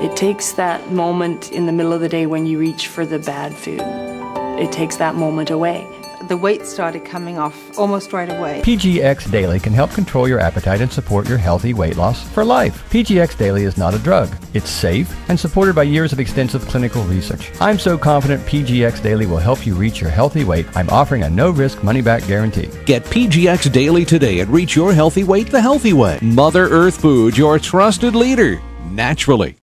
It takes that moment in the middle of the day when you reach for the bad food. It takes that moment away. The weight started coming off almost right away. PGX Daily can help control your appetite and support your healthy weight loss for life. PGX Daily is not a drug. It's safe and supported by years of extensive clinical research. I'm so confident PGX Daily will help you reach your healthy weight. I'm offering a no risk money back guarantee. Get PGX Daily today and reach your healthy weight the healthy way. Mother Earth Food, your trusted leader, naturally.